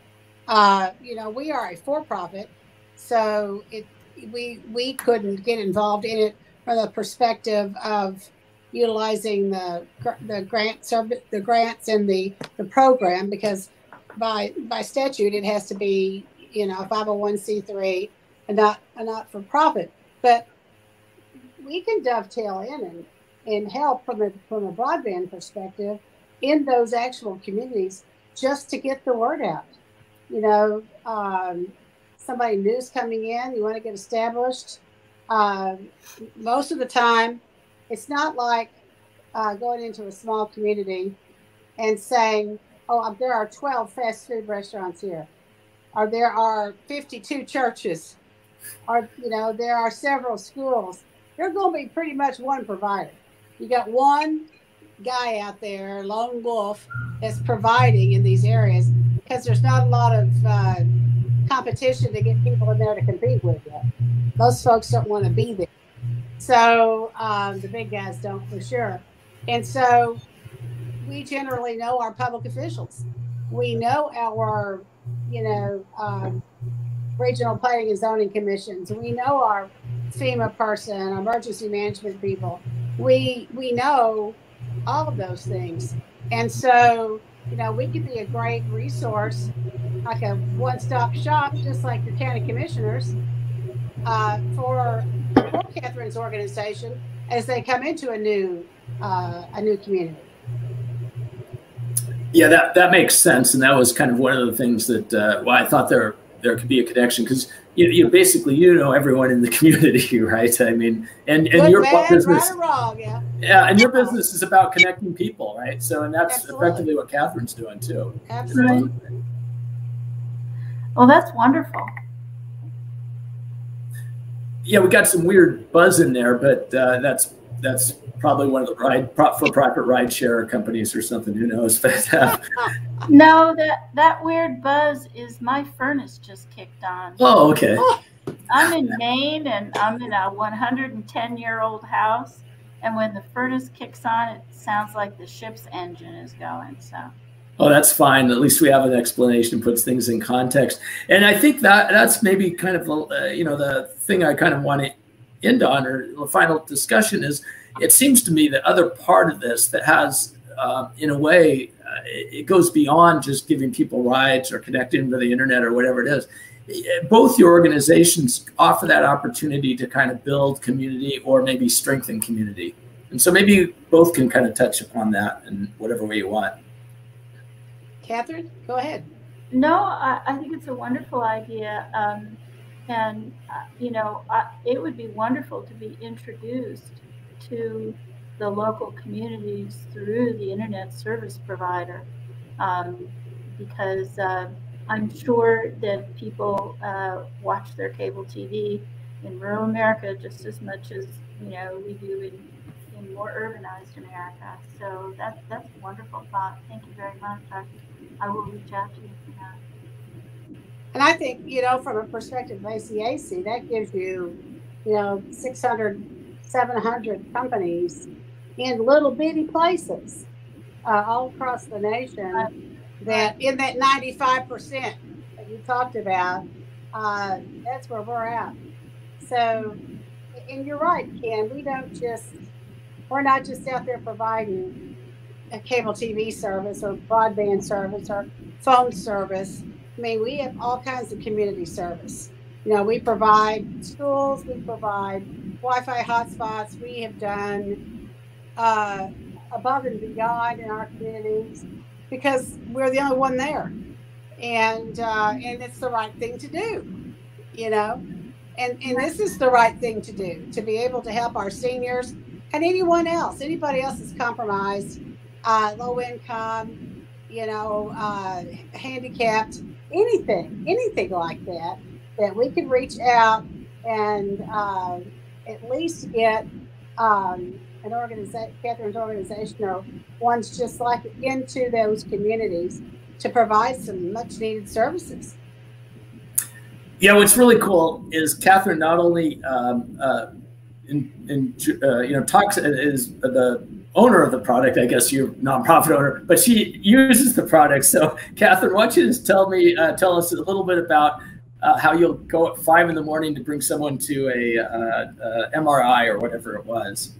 Uh, you know, we are a for-profit, so it we we couldn't get involved in it from the perspective of utilizing the the grant the grants and the the program because by by statute it has to be you know a 501c3 and not a not for profit but we can dovetail in and, and help from a from a broadband perspective in those actual communities just to get the word out. You know, um, somebody new's coming in, you want to get established. Uh, most of the time, it's not like uh, going into a small community and saying, oh, there are 12 fast food restaurants here, or there are 52 churches, or, you know, there are several schools. There's going to be pretty much one provider. You got one guy out there, lone wolf, that's providing in these areas because there's not a lot of uh, competition to get people in there to compete with. Most folks don't want to be there. So um, the big guys don't for sure. And so we generally know our public officials. We know our, you know, um, regional planning and zoning commissions. We know our FEMA person, emergency management people. We we know all of those things. And so, you know, we could be a great resource, like a one stop shop, just like the county commissioners, uh, for, for Katherine's organization as they come into a new uh, a new community. Yeah, that, that makes sense. And that was kind of one of the things that uh, well, I thought there there could be a connection because you, you basically you know everyone in the <laughs> community, right? I mean, and and Good your bad, business, right wrong, yeah. yeah, and your business is about connecting people, right? So, and that's Absolutely. effectively what Katherine's doing too. Absolutely. Well, that's wonderful. Yeah, we got some weird buzz in there, but uh, that's that's probably one of the ride for profit ride share companies or something. Who knows? <laughs> But uh, <laughs> no, that that weird buzz is my furnace just kicked on. Oh, okay. <laughs> I'm in Maine and I'm in a 110 year old house, and when the furnace kicks on, it sounds like the ship's engine is going. So. Oh, that's fine. At least we have an explanation, puts things in context, and I think that that's maybe kind of uh, you know the thing I kind of want to end on or the final discussion is it seems to me that other part of this that has uh, in a way, uh, it goes beyond just giving people rides or connecting to the internet or whatever it is. Both your organizations offer that opportunity to kind of build community or maybe strengthen community. And so maybe both can kind of touch upon that in whatever way you want. Katherine, go ahead. No, I, I think it's a wonderful idea. Um, and, uh, you know, I, it would be wonderful to be introduced to the local communities through the internet service provider um, because uh, I'm sure that people uh, watch their cable TV in rural America just as much as you know we do in, in more urbanized America. So that, that's a wonderful thought. Thank you very much. I, I will reach out to you for that. And I think, you know, from a perspective of ACAC, that gives you, you know, 600, 700 companies in little bitty places uh, all across the nation that in that 95% that you talked about, uh, that's where we're at. So, and you're right, Ken, we don't just, we're not just out there providing a cable TV service or broadband service or phone service. I mean, we have all kinds of community service. You know, we provide schools, we provide Wi Fi hotspots, we have done uh, above and beyond in our communities because we're the only one there, and uh, and it's the right thing to do, you know, and and this is the right thing to do to be able to help our seniors and anyone else, anybody else that's compromised, uh, low income, you know, uh, handicapped, anything, anything like that, that we can reach out and uh, at least get um, an organization, Katherine's organization, or ones just like it into those communities to provide some much needed services. Yeah, what's really cool is Katherine not only um, uh, in, in uh, you know talks is the owner of the product, I guess you're nonprofit owner, but she uses the product. So, Katherine, why don't you just tell me, uh, tell us a little bit about uh, how you'll go at five in the morning to bring someone to a uh, uh MRI or whatever it was.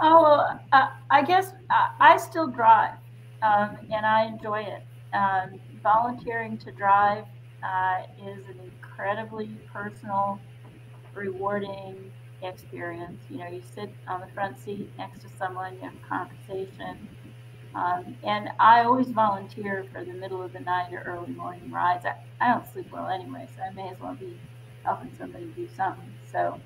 Oh, uh, I guess uh, I still drive, um, and I enjoy it. Um, volunteering to drive is an incredibly personal, rewarding experience. You know, you sit on the front seat next to someone, you have a conversation. Um, and I always volunteer for the middle of the night or early morning rides. I, I don't sleep well anyway, so I may as well be helping somebody do something. So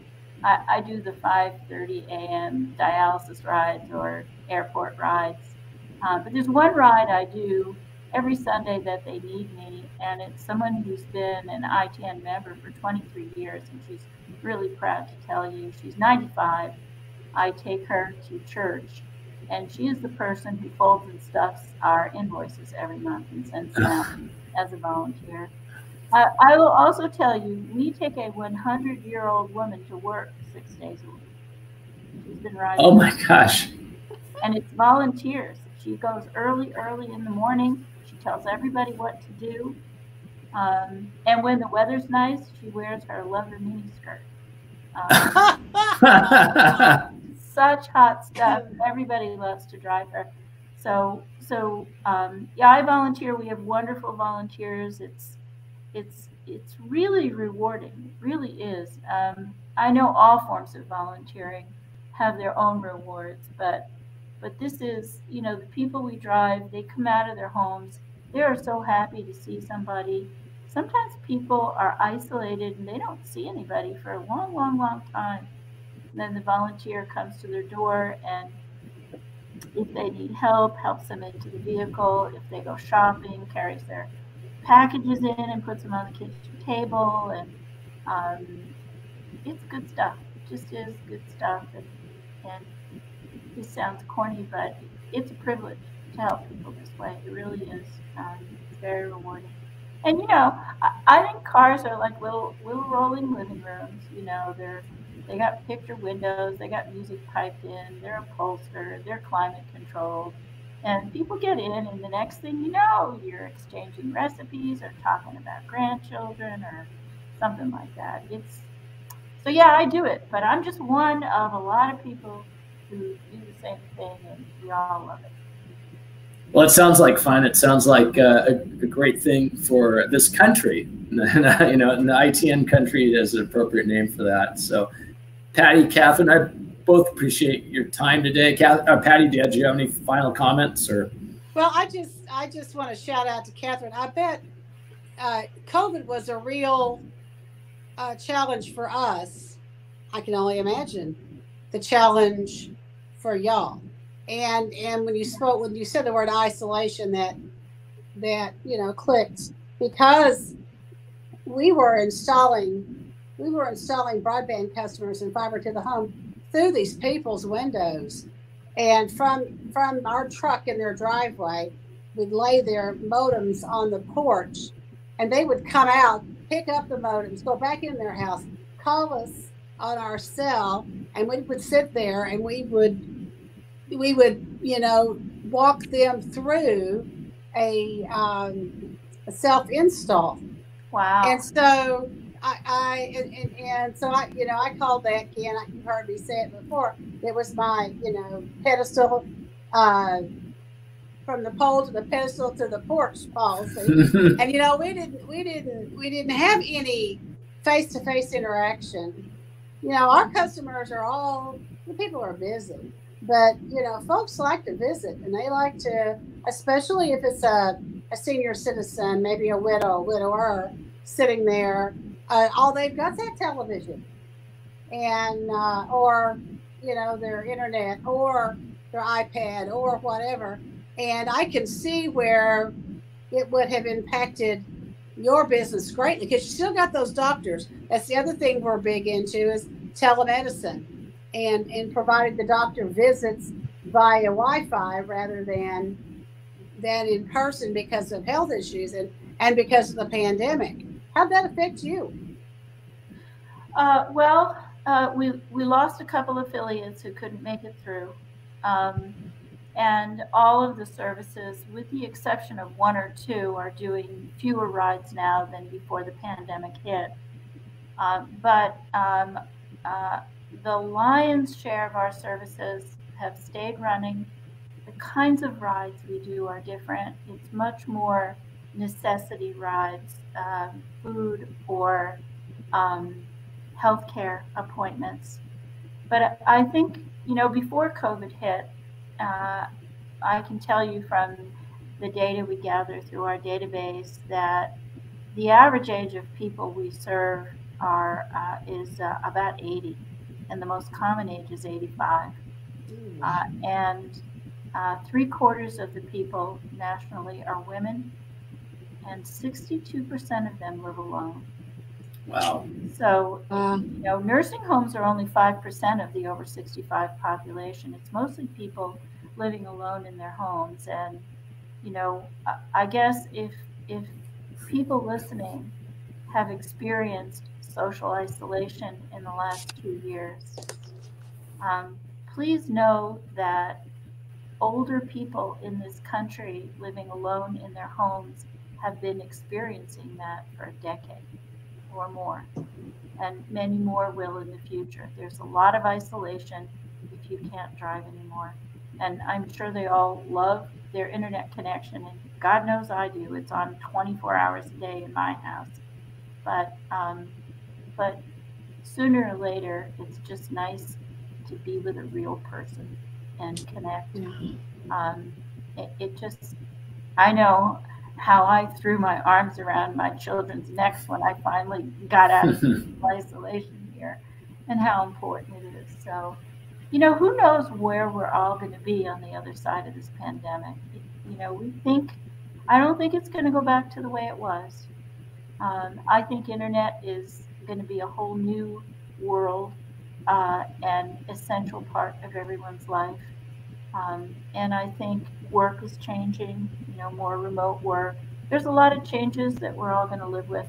I, I do the 5:30 a.m. dialysis rides or airport rides. Uh, but there's one ride I do every Sunday that they need me, and it's someone who's been an ITN member for 23 years, and she's really proud to tell you she's 95. I take her to church, and she is the person who folds and stuffs our invoices every month and sends them out <sighs> as a volunteer. Uh, I will also tell you, we take a 100 year old woman to work six days a week. She's been riding. Oh my gosh. <laughs> And it's volunteers. She goes early, early in the morning. She tells everybody what to do. Um, and when the weather's nice, she wears her leather mini skirt. Um, <laughs> <laughs> such hot stuff. Everybody loves to drive her. So, so um, yeah, I volunteer. We have wonderful volunteers. It's it's it's really rewarding. It really is. Um, I know all forms of volunteering have their own rewards, but but this is you know the people we drive. They come out of their homes. They are so happy to see somebody. Sometimes people are isolated and they don't see anybody for a long, long, long time. Then the volunteer comes to their door and if they need help, helps them into the vehicle. If they go shopping, carries their packages in and puts them on the kitchen table, and um, it's good stuff. It just is good stuff, and, and this sounds corny, but it's a privilege to help people this way. It really is. Um, it's very rewarding. And you know, I, I think cars are like little little rolling living rooms. You know, they're they got picture windows, they got music piped in, they're upholstered, they're climate controlled and people get in, and the next thing you know, you're exchanging recipes or talking about grandchildren or something like that. It's so yeah, I do it, but I'm just one of a lot of people who do the same thing, and we all love it. Well, it sounds like fun. It sounds like uh, a, a, great thing for this country. <laughs> you know, the ITN country is an appropriate name for that. So, Patty, Katherine, I both appreciate your time today. Kath, uh, Patty, did you have any final comments or? Well, I just I just want to shout out to Katherine. I bet uh, COVID was a real uh, challenge for us. I can only imagine the challenge for y'all and and when you spoke when you said the word isolation that that you know clicked because we were installing we were installing broadband customers and fiber to the home through these people's windows and from from our truck in their driveway we'd lay their modems on the porch and they would come out pick up the modems go back in their house call us on our cell and we would sit there and we would we would, you know, walk them through a, um, a self install. Wow. And so I, I and, and, and, so I, you know, I called that Ken. You've heard me say it before. It was my, you know, pedestal, uh, from the pole to the pedestal to the porch policy. <laughs> and you know, we didn't, we didn't, we didn't have any face-to-face interaction. You know, our customers are all the people are busy. But you know, folks like to visit, and they like to, especially if it's a, a senior citizen, maybe a widow, a widower, sitting there. Uh, all they've got that television, and uh, or you know their internet or their iPad or whatever. And I can see where it would have impacted your business greatly because you still got those doctors. That's the other thing we're big into is telemedicine and and provided the doctor visits via Wi-Fi rather than than in person because of health issues and and because of the pandemic. How'd that affect you? Uh, well, uh, we we lost a couple affiliates who couldn't make it through, um, and all of the services, with the exception of one or two, are doing fewer rides now than before the pandemic hit. Uh, but um, uh, the lion's share of our services have stayed running. The kinds of rides we do are different. It's much more necessity rides, uh, food or um, healthcare appointments. But I think, you know, before COVID hit, uh, I can tell you from the data we gather through our database that the average age of people we serve are uh, is uh, about 80 and the most common age is 85. Uh, and uh, three quarters of the people nationally are women, and 62% of them live alone. Wow. So, you know, nursing homes are only 5% of the over 65 population. It's mostly people living alone in their homes. And, you know, I guess if, if people listening have experienced social isolation in the last two years. Um, please know that older people in this country living alone in their homes have been experiencing that for a decade or more, and many more will in the future. There's a lot of isolation if you can't drive anymore. And I'm sure they all love their internet connection, and God knows I do. It's on 24 hours a day in my house. But um, but sooner or later, it's just nice to be with a real person and connect. Um, it, it just, I know how I threw my arms around my children's necks when I finally got out of <laughs> isolation here and how important it is. So, you know, who knows where we're all going to be on the other side of this pandemic? You know, we think, I don't think it's going to go back to the way it was. Um, I think internet is going to be a whole new world uh, and essential part of everyone's life. Um, and I think work is changing, you know, more remote work. There's a lot of changes that we're all going to live with.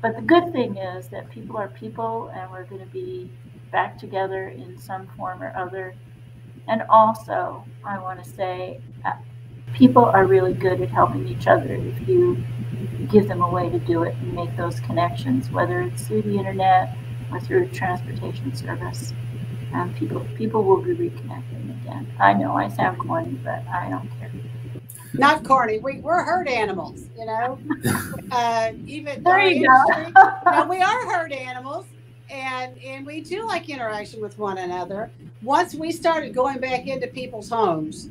But the good thing is that people are people and we're going to be back together in some form or other. And also, I want to say, uh, people are really good at helping each other if you give them a way to do it and make those connections, whether it's through the internet or through transportation service. Um, people people will be reconnecting I know I sound corny, but I don't care. not corny. We, we're herd animals, you know. <laughs> Uh, even there you go. know, <laughs> we are herd animals, and and we do like interaction with one another. Once we started going back into people's homes,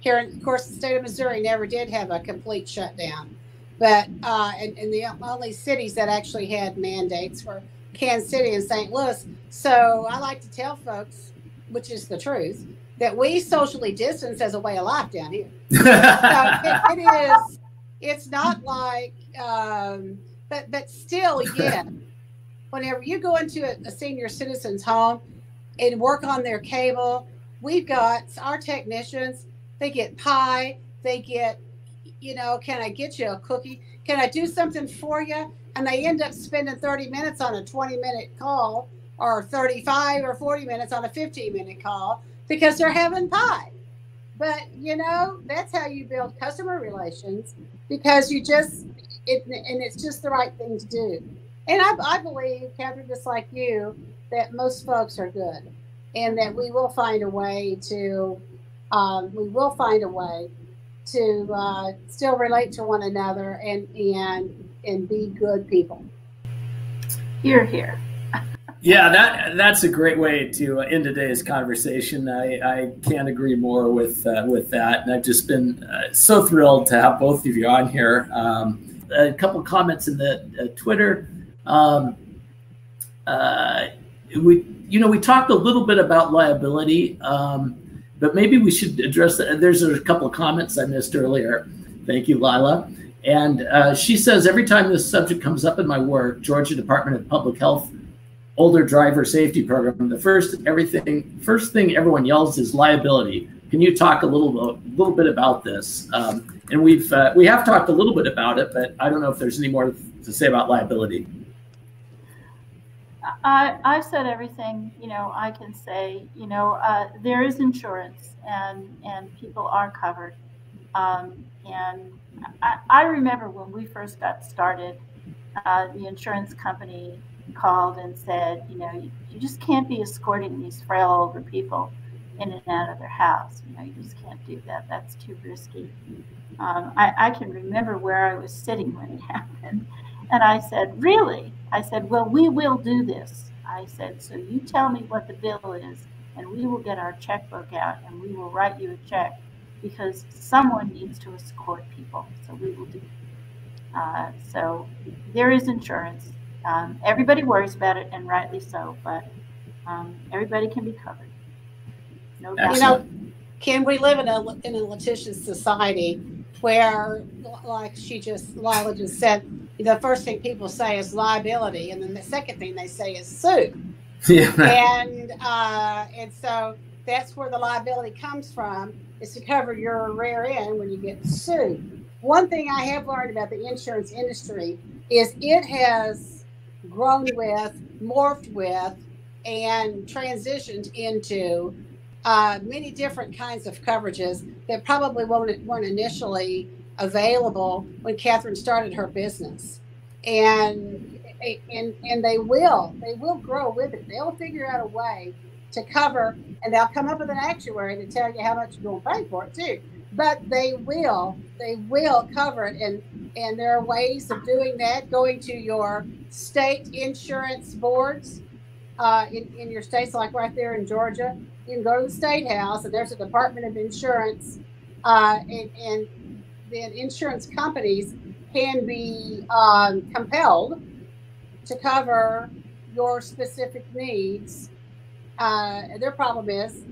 here, of course, the state of Missouri never did have a complete shutdown, but uh, and, and the only cities that actually had mandates were Kansas City and St. Louis. So I like to tell folks, which is the truth, that we socially distance as a way of life down here. <laughs> so it, it is. It's not like, um, but but still, yeah. <laughs> whenever you go into a, a senior citizen's home and work on their cable, we've got our technicians. They get pie. They get, you know, can I get you a cookie? Can I do something for you? And they end up spending 30 minutes on a 20 minute call or 35 or 40 minutes on a 15 minute call because they're having pie. But you know, that's how you build customer relations because you just it and it's just the right thing to do. And I, I believe, Katherine, just like you, that most folks are good, and that we will find a way to um, we will find a way to uh, still relate to one another and and and be good people. Here, here. Yeah, that that's a great way to end today's conversation. I, I can't agree more with uh, with that, and I've just been uh, so thrilled to have both of you on here. Um, a couple comments in the uh, Twitter. Um, uh, we, you know, we talked a little bit about liability, um, but maybe we should address that. There's a couple of comments I missed earlier. Thank you, Lila. And uh, she says every time this subject comes up in my work, Georgia Department of Public Health older driver safety program, the first everything first thing everyone yells is liability. Can you talk a little a little bit about this? Um, and we've uh, we have talked a little bit about it, but I don't know if there's any more to say about liability. I, I've said everything you know I can say. You know, uh, there is insurance, and and people are covered. Um, and I, I remember when we first got started, uh, the insurance company called and said, you know, you, you just can't be escorting these frail older people in and out of their house. You know, you just can't do that. That's too risky. Um, I, I can remember where I was sitting when it <laughs> happened. And I said, Really? I said, Well, we will do this. I said, So you tell me what the bill is, and we will get our checkbook out and we will write you a check because someone needs to escort people. So we will do uh, so there is insurance. Um, everybody worries about it, and rightly so, but um, everybody can be covered. No doubt. You know, can we live in a in a litigious society where, like she just Lila just said, the first thing people say is liability, and then the second thing they say is suit. <laughs> Yeah. And uh, and so that's where the liability comes from is to cover your rear end when you get sued. One thing I have learned about the insurance industry is it has grown with, morphed with, and transitioned into uh, many different kinds of coverages that probably weren't initially available when Katherine started her business. And and and they will they will grow with it. They'll figure out a way to cover, and they'll come up with an actuary to tell you how much you're going to pay for it too but they will they will cover it. And and there are ways of doing that going to your state insurance boards uh, in, in your states like right there in georgia. You can go to the state house and there's a department of insurance uh, and, and then insurance companies can be um, compelled to cover your specific needs. Uh, their problem is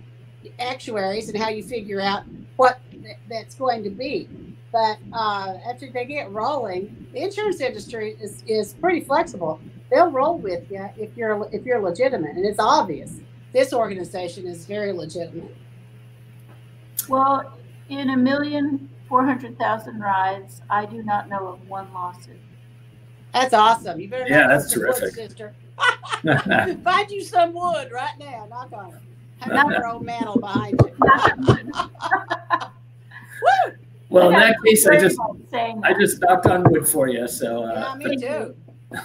actuaries and how you figure out what that's going to be. But uh, after they get rolling, the insurance industry is, is pretty flexible. They'll roll with you if you're if you're legitimate, and it's obvious. This organization is very legitimate. Well, in a million four hundred thousand rides, I do not know of one lawsuit. That's awesome. You better yeah, that's terrific, wood, sister. <laughs> <laughs> Find you some wood right now. Knock on it. Another <laughs> old mantle behind you. Well, in that case, I just I just knocked on wood for you. So uh, yeah, me too.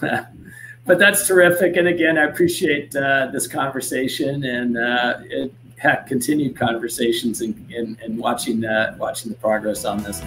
<laughs> but that's terrific. And again, I appreciate uh, this conversation and uh, it, continued conversations and, and, and watching uh, watching the progress on this.